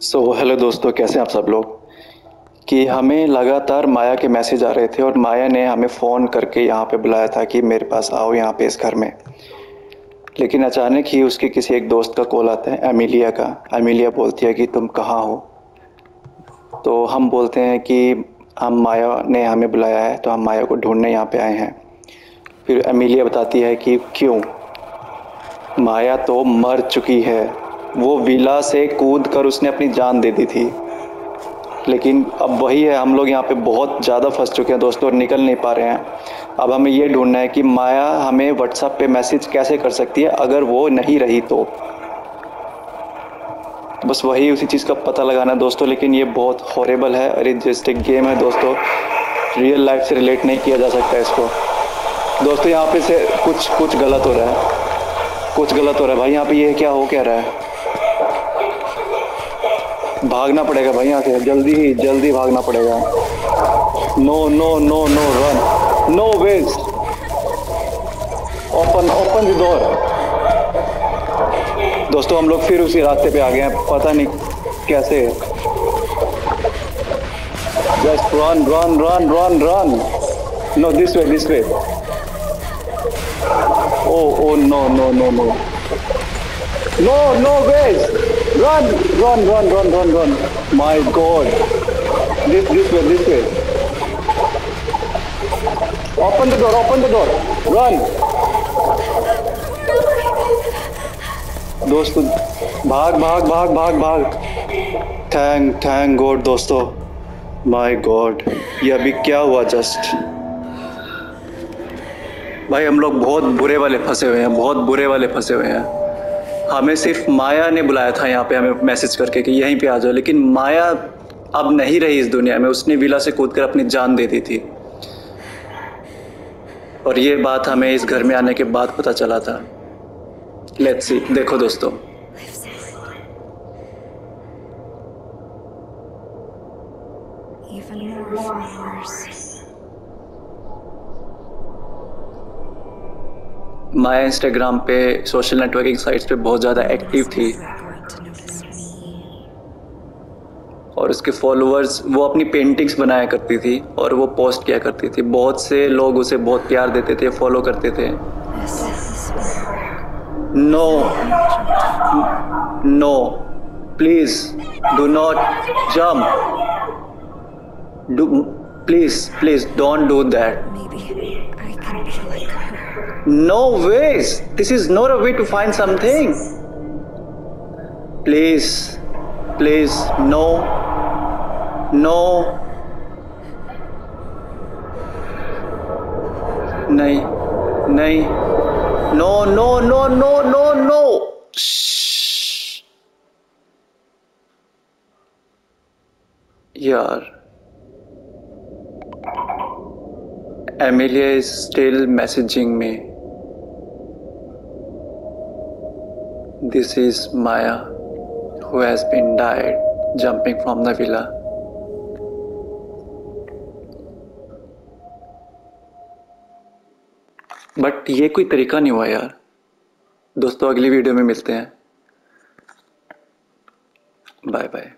सो so, hello दोस्तों कैसे हैं आप सब लोग? कि हमें लगातार माया के मैसेज आ रहे थे और माया ने हमें फ़ोन करके यहाँ पे बुलाया था कि मेरे पास आओ यहाँ पे इस घर में। लेकिन अचानक ही उसके किसी एक दोस्त का कॉल आता है एमिलिया का। एमिलिया बोलती है कि तुम कहाँ हो? तो हम बोलते हैं कि हम माया ने हमें बुलाया है तो हम माया को ढूँढने यहाँ पे आए हैं। फिर एमिलिया बताती है कि क्यों? माया तो मर चुकी है। वो विला से कूद कर उसने अपनी जान दे दी थी। लेकिन अब वही है, हम लोग यहाँ पे बहुत ज़्यादा फंस चुके हैं दोस्तों और निकल नहीं पा रहे हैं। अब हमें ये ढूंढना है कि माया हमें व्हाट्सएप पे मैसेज कैसे कर सकती है, अगर वो नहीं रही तो। बस वही उसी चीज़ का पता लगाना है दोस्तों, लेकिन ये बहुत हॉरेबल है अरे जस्ट एक गेम है दोस्तों। रियल लाइफ से रिलेट नहीं किया जा सकता इसको। दोस्तों यहाँ पे से कुछ कुछ गलत हो रहा है। कुछ गलत हो रहा है। भाई यहाँ पे ये क्या हो क्या रहा है? भागना पड़ेगा भाई यहाँ से। जल्दी ही, जल्दी भागना पड़ेगा। No no no no run no ways open open the door दोस्तों, हम लोग फिर उसी रास्ते पे आ गए हैं। पता नहीं कैसे। Just run run run run run no this way this way oh oh no no no no no no ways Run, run, run, run, run, run. My God. This, this way, this way. Open the door, open the door. Run. दोस्तों भाग भाग भाग भाग भाग thank thank God दोस्तों my God ये अभी क्या हुआ जस्ट भाई हम लोग बहुत बुरे वाले फंसे हुए हैं बहुत बुरे वाले फंसे हुए हैं हमें सिर्फ़ माया ने बुलाया था यहाँ पे हमें मैसेज करके कि यहीं पे आ जाओ, लेकिन माया अब नहीं रही इस दुनिया में। उसने विला से कूद कर अपनी जान दे दी थी। और ये बात हमें इस घर में आने के बाद पता चला था। लेट्स सी देखो दोस्तों। Even more followers. Maya Instagram पे सोशल नेटवर्किंग साइट्स पे बहुत ज़्यादा एक्टिव थी. और उसके फॉलोअर्स वो अपनी पेंटिंग्स बनाया करती थी और वो पोस्ट किया करती थी। बहुत से लोग उसे बहुत प्यार देते थे फॉलो करते थे। No no please do not jump please please don't do that No ways. This is not a way to find something. Please, please, no, no. नहीं नहीं no no no no no no यार Amelia is still messaging me. This is Maya, who has been died jumping from the villa. But ये कोई तरीका नहीं हुआ यार दोस्तों अगली वीडियो में मिलते हैं बाय बाय